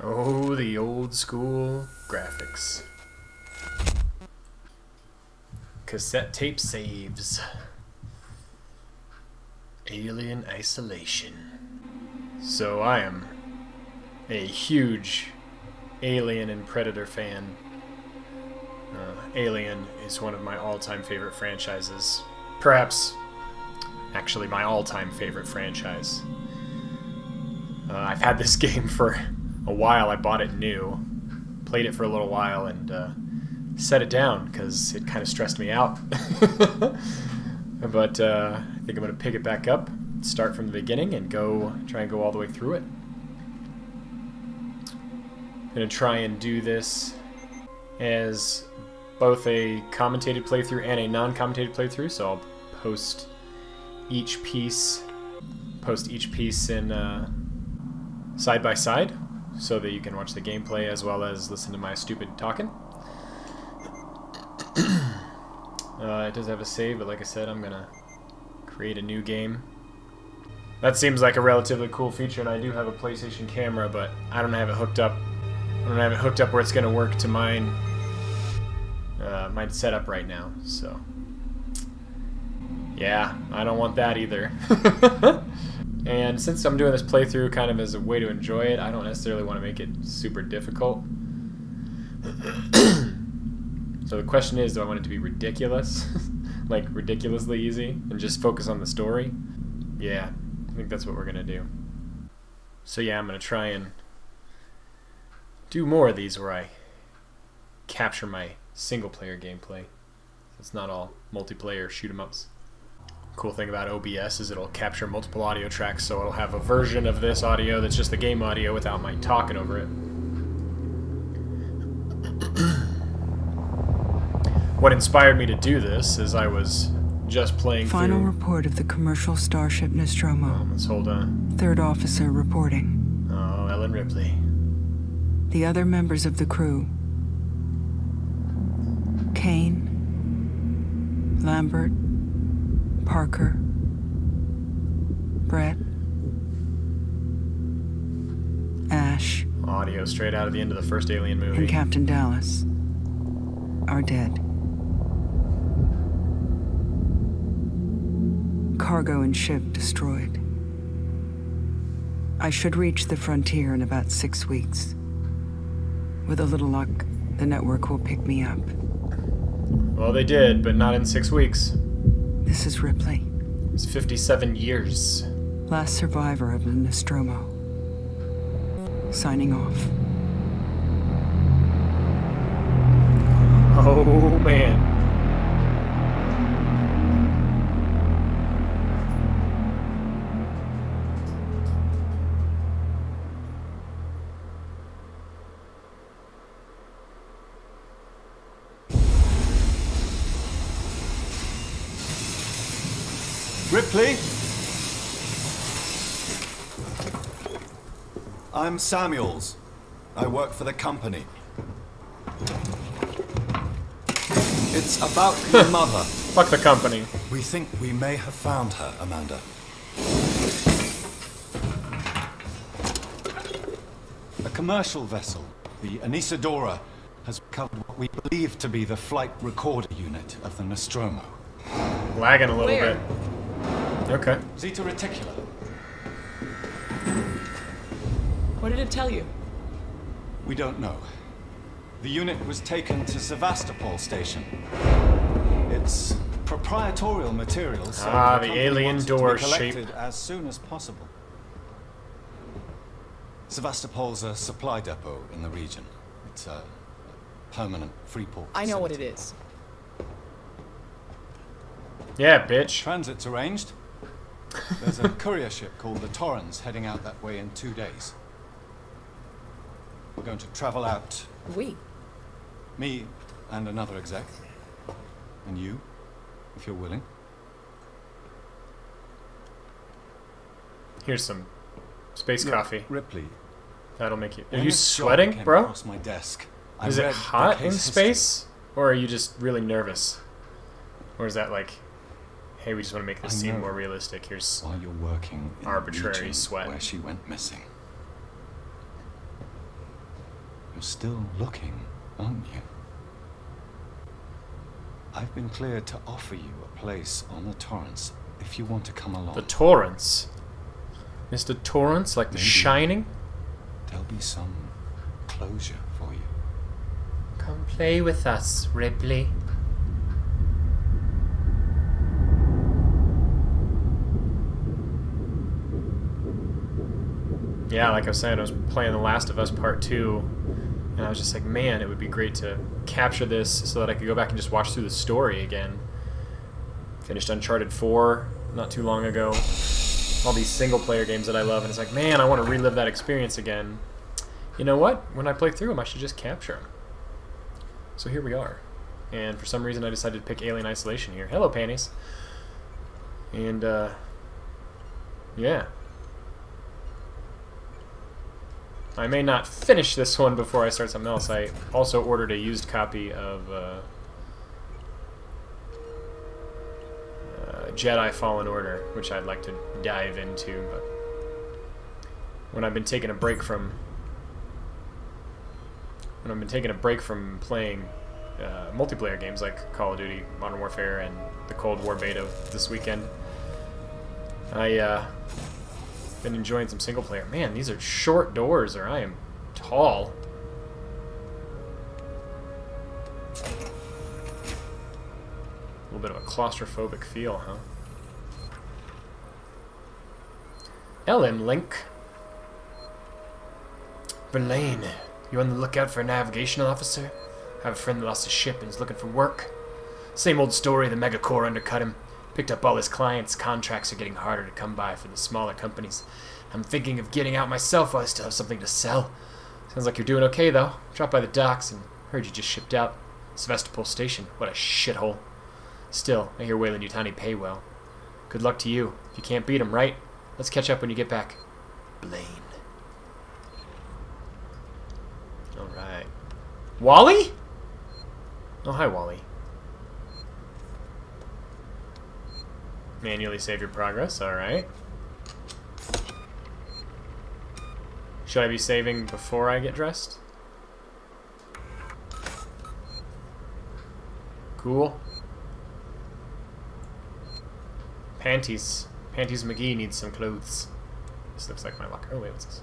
Oh, the old school graphics. Cassette tape saves. Alien Isolation. So I am a huge Alien and Predator fan. Uh, Alien is one of my all-time favorite franchises. Perhaps, actually, my all-time favorite franchise. Uh, I've had this game for a while. I bought it new, played it for a little while, and uh, set it down because it kind of stressed me out. but uh, I think I'm going to pick it back up, start from the beginning, and go try and go all the way through it. I'm going to try and do this as both a commentated playthrough and a non-commentated playthrough, so I'll post each piece post each piece in uh, side by side so that you can watch the gameplay as well as listen to my stupid talking. Uh, it does have a save, but like I said, I'm gonna create a new game. That seems like a relatively cool feature, and I do have a PlayStation camera, but I don't have it hooked up. I don't have it hooked up where it's gonna work to mine. Uh, mine setup right now, so yeah, I don't want that either. And since I'm doing this playthrough kind of as a way to enjoy it, I don't necessarily want to make it super difficult. so the question is, do I want it to be ridiculous? like ridiculously easy? And just focus on the story? Yeah, I think that's what we're going to do. So yeah, I'm going to try and do more of these where I capture my single player gameplay. It's not all multiplayer shoot 'em ups cool thing about OBS is it'll capture multiple audio tracks, so it'll have a version of this audio that's just the game audio without my talking over it. What inspired me to do this is I was just playing Final through... report of the commercial starship Nostromo. Oh, let's hold on. Third officer reporting. Oh, Ellen Ripley. The other members of the crew. Kane. Lambert. Parker, Brett, Ash, audio straight out of the end of the first Alien movie, and Captain Dallas are dead. Cargo and ship destroyed. I should reach the frontier in about six weeks. With a little luck, the network will pick me up. Well, they did, but not in six weeks. This is Ripley. It's 57 years. Last survivor of the Nostromo. Signing off. Oh, man. I'm Samuels. I work for the company. It's about your mother. Fuck the company. We think we may have found her, Amanda. A commercial vessel, the Anesidora, has covered what we believe to be the flight recorder unit of the Nostromo. Lagging a little Where? bit. Okay. Zeta Reticuli. What did it tell you? We don't know. The unit was taken to Sevastopol station. It's proprietorial material, so Ah, the company alien wants it to be door collected shape. as soon as possible. Sevastopol's a supply depot in the region. It's a permanent free port. I know what it facility. is. Yeah, bitch. Transit's arranged. There's a courier ship called the Torrens heading out that way in two days. We're going to travel out We. Me, and another exec. And you, if you're willing. Here's some space Look, coffee. Ripley. That'll make you. Are when you sweating, bro? Across my desk. I Is it hot in case history. space, or are you just really nervous, or is that like, hey, we just want to make this I seem know. more realistic? Here's While you're working in Arbitrary sweat. where she went missing. You're still looking, aren't you? I've been cleared to offer you a place on the Torrens if you want to come along. the Torrance. Mr. Torrance, like The Shining. There'll be some closure for you. Come play with us, Ripley. Yeah, like I was saying, I was playing The Last of Us Part 2, and I was just like, man, it would be great to capture this so that I could go back and just watch through the story again. Finished Uncharted 4 not too long ago. All these single player games that I love, and it's like, man, I want to relive that experience again. You know what? When I play through them, I should just capture them. So here we are. And for some reason, I decided to pick Alien Isolation here. Hello, panties. And, uh, yeah. I may not finish this one before I start something else. I also ordered a used copy of uh, uh, Jedi Fallen Order, which I'd like to dive into, but when I've been taking a break from when I've been taking a break from playing uh, multiplayer games like Call of Duty, Modern Warfare, and the Cold War beta this weekend, I uh, been enjoying some single player. Man, these are short doors, or I am tall. A little bit of a claustrophobic feel, huh? Ellen Link. Verlaine, you on the lookout for a navigational officer? I have a friend that lost his ship and is looking for work. Same old story, the megacorps undercut him. Picked up all his clients. Contracts are getting harder to come by for the smaller companies. I'm thinking of getting out myself while I still have something to sell. Sounds like you're doing okay, though. Dropped by the docks and heard you just shipped out. Sevastopol Station. What a shithole. Still, I hear Weyland Yutani pay well. Good luck to you. If you can't beat 'em, right? Let's catch up when you get back. Blaine. Alright. Wally? Oh, hi, Wally. Manually save your progress, alright. Should I be saving before I get dressed? Cool. Panties. Panties McGee needs some clothes. This looks like my locker. Oh wait, what's this?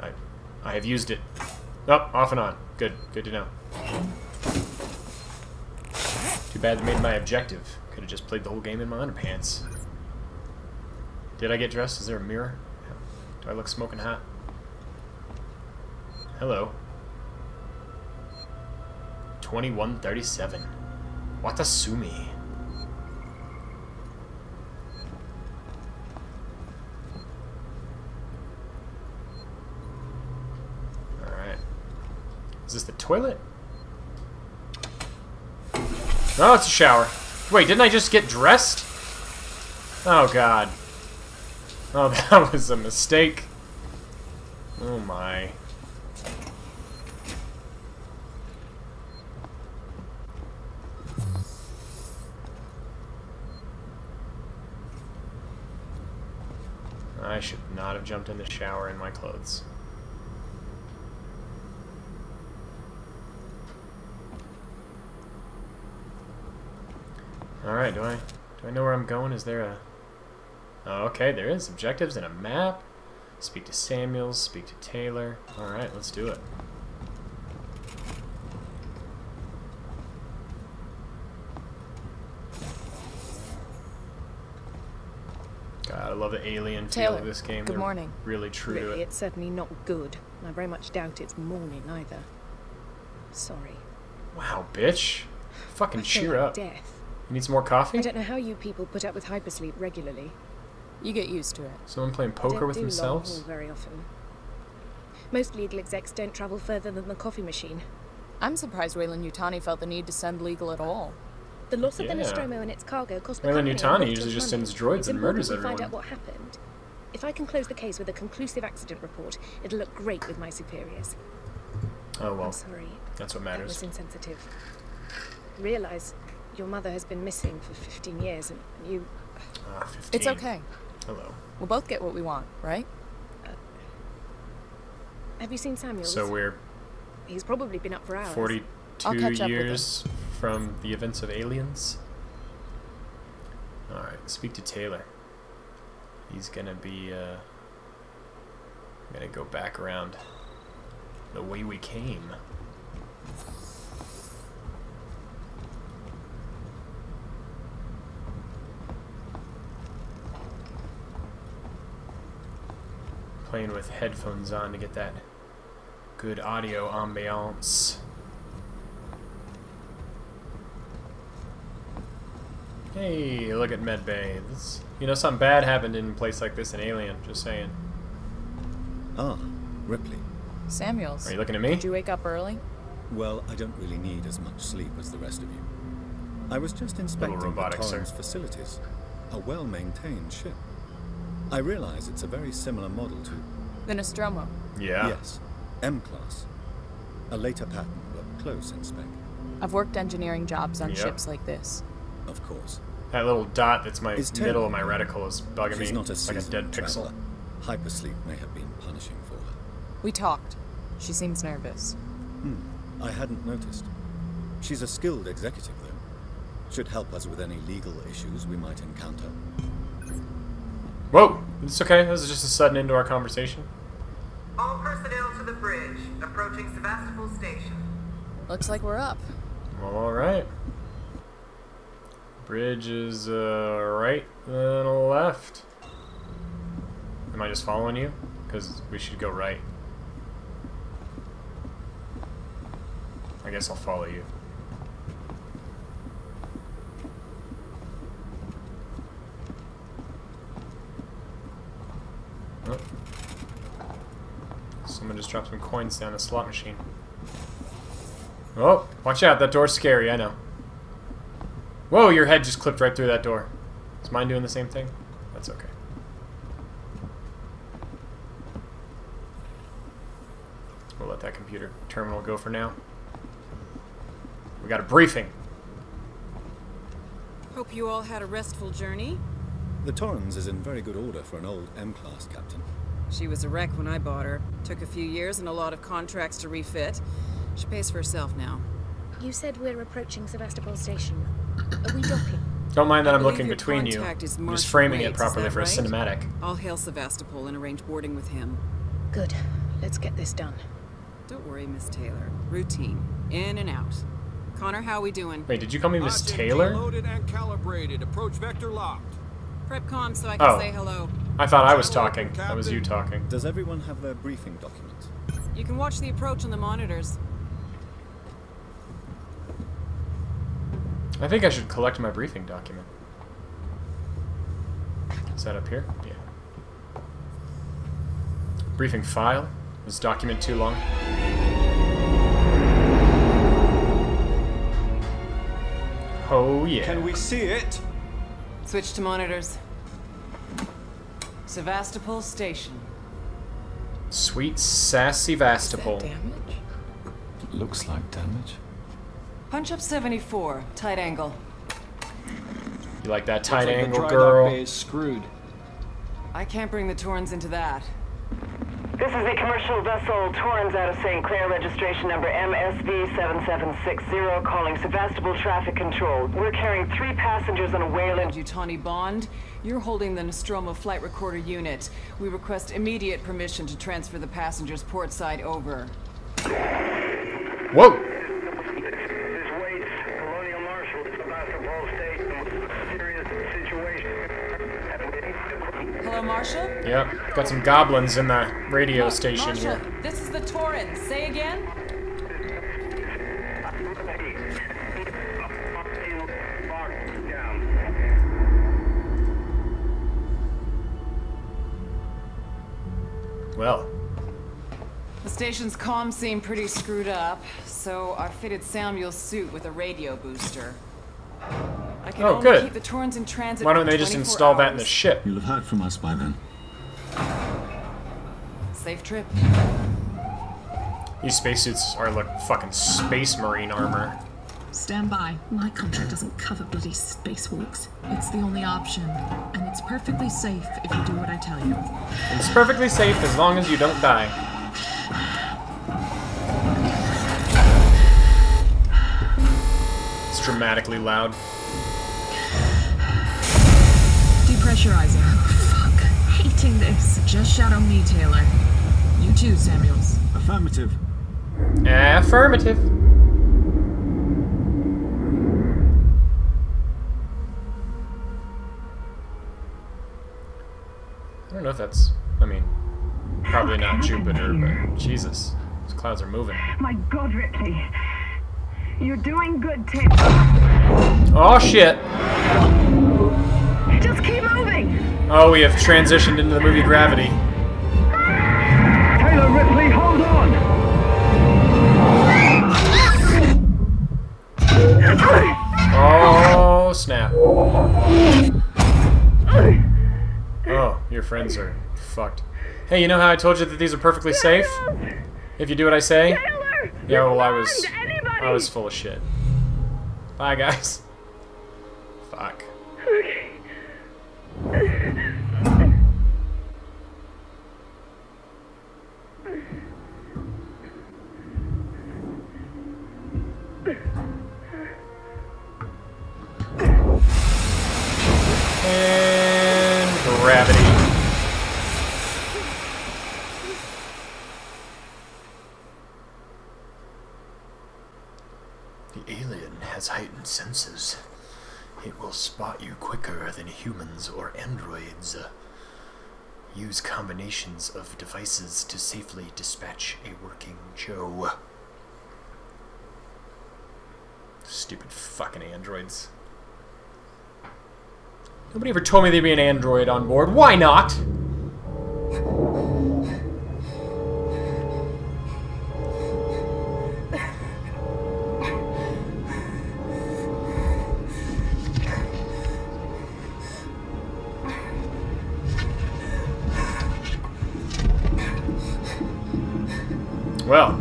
I, I have used it. Oh, off and on. Good. Good to know. Too bad it made my objective. Could have just played the whole game in my underpants. Did I get dressed? Is there a mirror? Do I look smoking hot? Hello. 2137. Watasumi. Alright. Is this the toilet? Oh, it's a shower. Wait, didn't I just get dressed? Oh, God. Oh, that was a mistake. Oh, my. I should not have jumped in the shower in my clothes. Alright, do I do I know where I'm going? Is there a Oh, okay, there is objectives and a map. Speak to Samuels, speak to Taylor. Alright, let's do it. God, I love the alien feel of this game. good They're morning. Really true to Really, it. it's certainly not good. I very much doubt it's morning either. Sorry. Wow, bitch. Fucking I cheer up. Death. You need some more coffee? I don't know how you people put up with hypersleep regularly. You get used to it. Someone playing I poker don't with do long themselves? haul very often. Most legal execs don't travel further than the coffee machine. I'm surprised Weyland Yutani felt the need to send legal at all. The loss of the Nostromo and its cargo cost the Weyland company a Yutani usually just sends droids It's and important murders we find out what happened. If I can close the case with a conclusive accident report, it'll look great with my superiors. Oh well, I'm sorry. that's what matters. That was insensitive. Realize your mother has been missing for 15 years and you. Ah, 15. It's okay. Hello. We'll both get what we want, right? Have you seen Samuel? So we're He's probably been up for hours. 42 catch up with him. years from the events of Aliens. Alright, speak to Taylor. He's gonna be, uh. gonna go back around the way we came. Playing with headphones on to get that good audio ambiance. Hey, look at Medbay. This, you know, something bad happened in a place like this in Alien. Just saying. Ah, Ripley. Samuels. Are you looking at me? Did you wake up early? Well, I don't really need as much sleep as the rest of you. I was just inspecting the robotic. Torrens facilities. A well-maintained ship. I realize it's a very similar model to... The Nostromo. Yeah. Yes, M-Class. A later pattern, but close in spec. I've worked engineering jobs on Yep. ships like this. Of course. That little dot that's my Is middle of my reticle is bugging She's me. not a like a seasoned dead pixel. traveler. Hypersleep may have been punishing for her. We talked. She seems nervous. Hmm, I hadn't noticed. She's a skilled executive, though. Should help us with any legal issues we might encounter. Whoa! It's okay. This is just a sudden end to our conversation. All personnel to the bridge, approaching Sevastopol Station. Looks like we're up. Alright. Bridge is uh, right, then left. Am I just following you? Because we should go right. I guess I'll follow you. Oh. Someone just dropped some coins down the slot machine. Oh, watch out, that door's scary, I know. Whoa, your head just clipped right through that door. Is mine doing the same thing? That's okay. We'll let that computer terminal go for now. We got a briefing. Hope you all had a restful journey. The Torrens is in very good order for an old M-Class captain. She was a wreck when I bought her. Took a few years and a lot of contracts to refit. She pays for herself now. You said we're approaching Sevastopol Station. Are we docking? Don't mind that I I'm looking between you. I'm just framing it Waits, is properly that for a cinematic. I'll hail Sevastopol and arrange boarding with him. Good. Let's get this done. Don't worry, Miss Taylor. Routine. In and out. Connor, how are we doing? Wait, did you call me Miss Taylor? Loaded and calibrated. Approach vector locked. Prep com so I can Oh. say hello. I thought I was Hello, talking. That was you talking. Does everyone have their briefing documents? You can watch the approach on the monitors. I think I should collect my briefing document. Is that up here? Yeah. Briefing file? Is document too long? Oh yeah. Can we see it? Switch to monitors. Sevastopol Station. Sweet sassy Vastapol. Damage? Looks like damage. Punch up 74, tight angle. You like that tight Looks like the angle, girl? bay is screwed. I can't bring the Torrens into that. This is the commercial vessel Torrens out of St. Clair, registration number MSV7760, calling Sevastopol Traffic Control. We're carrying three passengers on a Weyland. Yutani Bond, you're holding the Nostromo flight recorder unit. We request immediate permission to transfer the passengers port side over. Whoa! This Waits, Colonial Marshal, Sevastopol Station. Serious situation. Hello, Marshal? Yep. Got some goblins in the radio station Marshal, here. this is the Torrens. Say again? Well, The station's comms seem pretty screwed up, so I fitted Samuel's suit with a radio booster. I can Oh, only good. keep the Torrens in transit Why don't for they just 24 install that in the ship? You'll have heard from us by then. Safe trip. These spacesuits are like fucking space marine armor. Stand by. My contract doesn't cover bloody spacewalks. It's the only option, and it's perfectly safe if you do what I tell you. It's perfectly safe as long as you don't die. It's dramatically loud. Depressurizing. Oh, fuck. Hating this. Just shadow me, Taylor. You too, Samuels. Affirmative. Affirmative. I don't know if that's. I mean, probably not Jupiter, but Jesus, those clouds are moving. My God, Ripley. You're doing good, Tim. Oh shit! Just keep moving. Oh, we have transitioned into the movie Gravity. Taylor Ripley, hold on! Oh snap! Oh, your friends are fucked. Hey, you know how I told you that these are perfectly safe? If you do what I say? Yeah, well, I was. I was full of shit. Bye, guys. And gravity. The alien has heightened senses. It will spot you quicker than humans or androids. Use combinations of devices to safely dispatch a working Joe. Stupid fucking androids. Nobody ever told me there'd be an android on board. Why not? Well,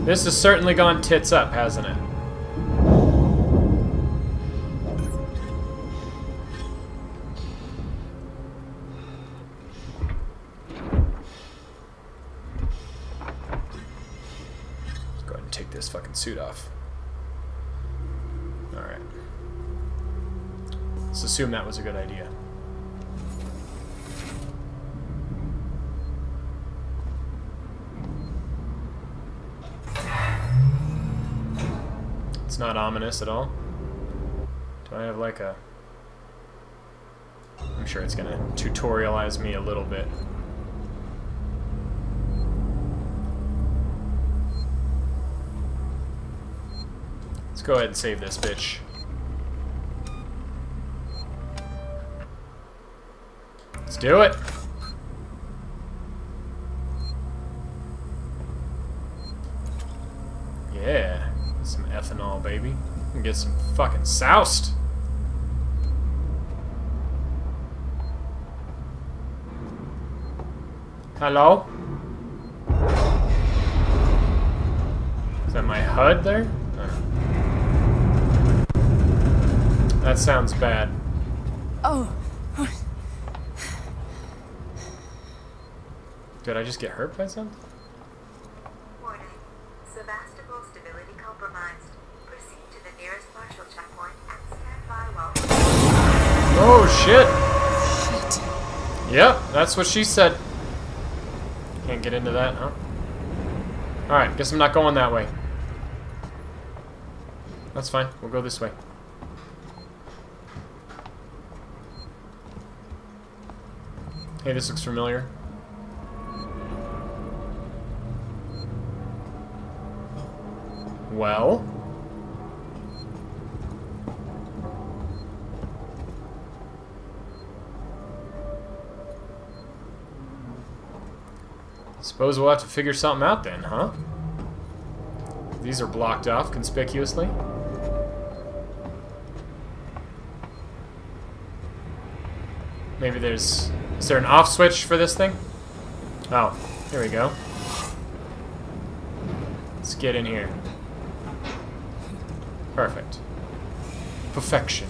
this has certainly gone tits up, hasn't it? Assume that was a good idea. It's not ominous at all. Do I have like a... I'm sure it's gonna tutorialize me a little bit. Let's go ahead and save this bitch. Let's do it! Yeah, some ethanol, baby. And get some fucking soused. Hello? Is that my HUD there? Oh. That sounds bad. Oh. Did I just get hurt by something? Warning. Sevastopol stability compromised. Proceed to the nearest marshal checkpoint and stand by while... Oh shit! Yep, that's what she said. Can't get into that, huh? Alright, guess I'm not going that way. That's fine, we'll go this way. Hey, this looks familiar. Well? Suppose we'll have to figure something out then, huh? These are blocked off conspicuously. Maybe there's... Is there an off switch for this thing? Oh, here we go. Let's get in here. Perfect. Perfection.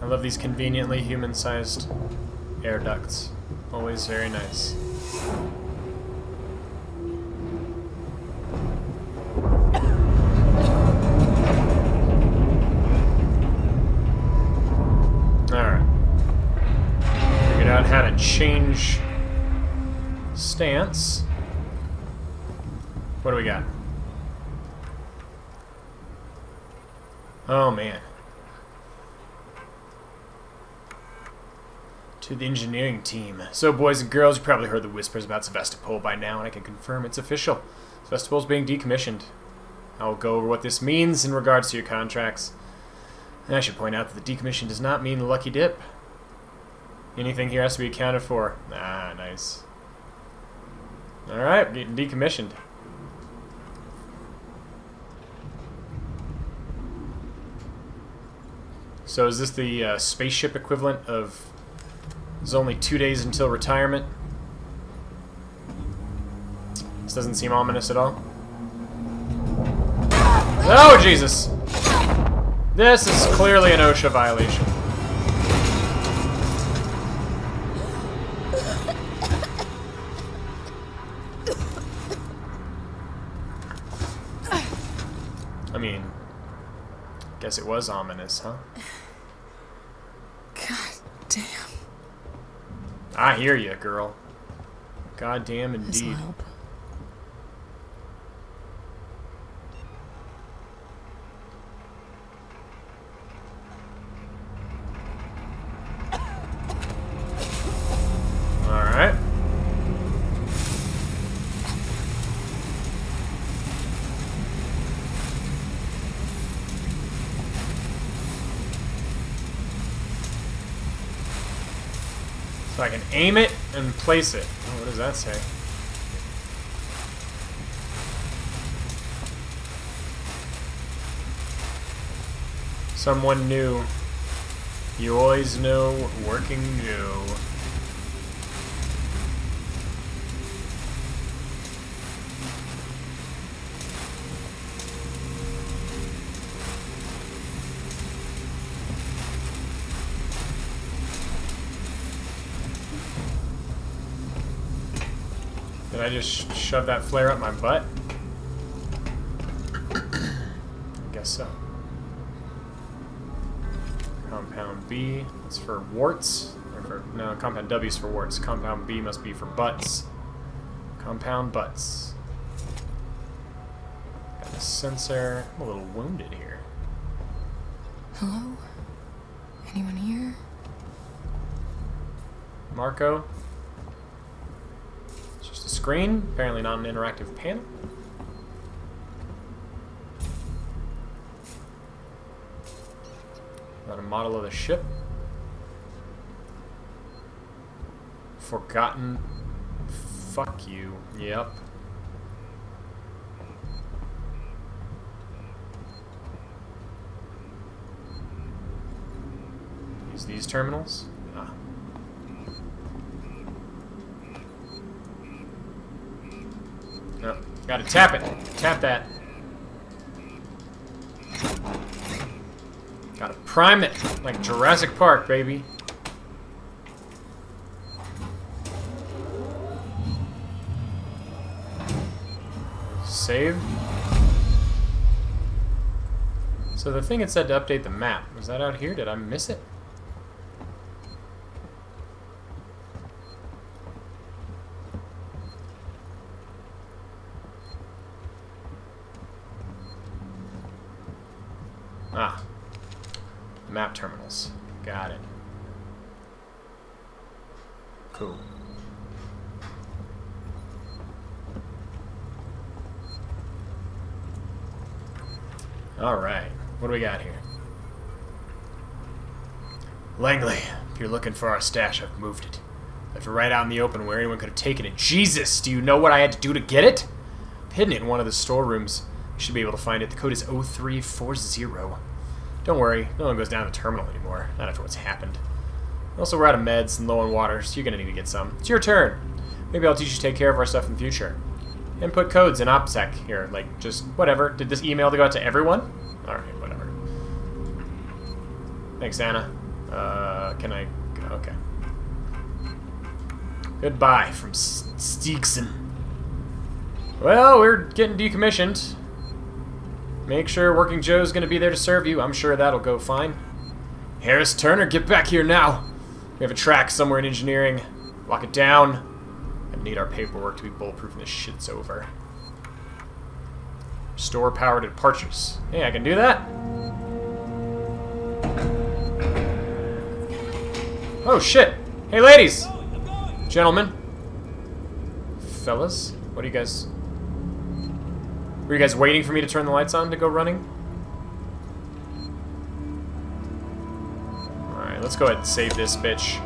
I love these conveniently human-sized air ducts. Always very nice. Stance. What do we got? Oh man. To the engineering team. So, boys and girls, you probably heard the whispers about Sevastopol by now, and I can confirm it's official. Sevastopol's being decommissioned. I will go over what this means in regards to your contracts. And I should point out that the decommission does not mean the lucky dip. Anything here has to be accounted for. Ah, nice. Alright, getting decommissioned. So is this the uh, spaceship equivalent of... There's only two days until retirement? This doesn't seem ominous at all. Oh, Jesus! This is clearly an OSHA violation. Guess it was ominous, huh? God damn. I hear you, girl. Goddamn This'll indeed. help. Alright. So I can aim it and place it. Oh, what does that say? Someone new. You always know working new. Just shove that flare up my butt? I guess so. Compound B, that's for warts. Or for, no, compound W is for warts. Compound B must be for butts. Compound butts. Got a sensor. I'm a little wounded here. Hello? Anyone here? Marco. Screen, apparently not an interactive panel. Got a model of the ship. Forgotten. Fuck you. Yep. Use these terminals. Ah. Yep. Gotta tap it. Tap that. Gotta prime it. Like Jurassic Park, baby. Save. So the thing it said to update the map, was that out here? Did I miss it? Ah. Map terminals. Got it. Cool. Alright, what do we got here? Langley, if you're looking for our stash, I've moved it. Left it right out in the open where anyone could have taken it. Jesus, do you know what I had to do to get it? I've hidden it in one of the storerooms. You should be able to find it. The code is 0340. Don't worry, no one goes down the terminal anymore. Not after what's happened. Also, we're out of meds and low on water, so you're gonna need to get some. It's your turn. Maybe I'll teach you to take care of our stuff in the future. Input codes in OPSEC here, like, just whatever. Did this email go out to everyone? Alright, whatever. Thanks, Anna. Uh, can I... Okay. Goodbye from Seegson. Well, we're getting decommissioned. Make sure Working Joe's gonna be there to serve you. I'm sure that'll go fine. Harris Turner, get back here now! We have a track somewhere in engineering. Lock it down. I need our paperwork to be bulletproof and this shit's over. Store power to departures. Hey, I can do that? Oh, shit! Hey, ladies! Gentlemen. Fellas? What are you guys... Were you guys waiting for me to turn the lights on to go running? Alright, let's go ahead and save this bitch.